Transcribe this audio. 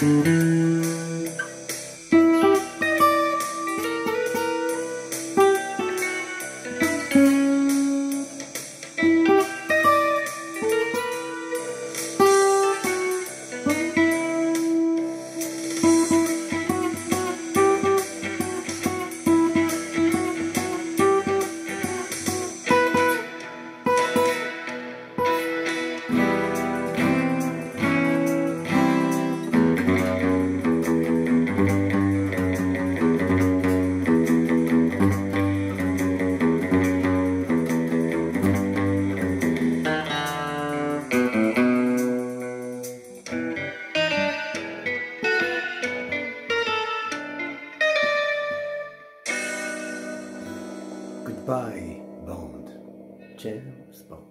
Mm-hmm. Goodbye, Bond. James Bond.